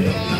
Deus.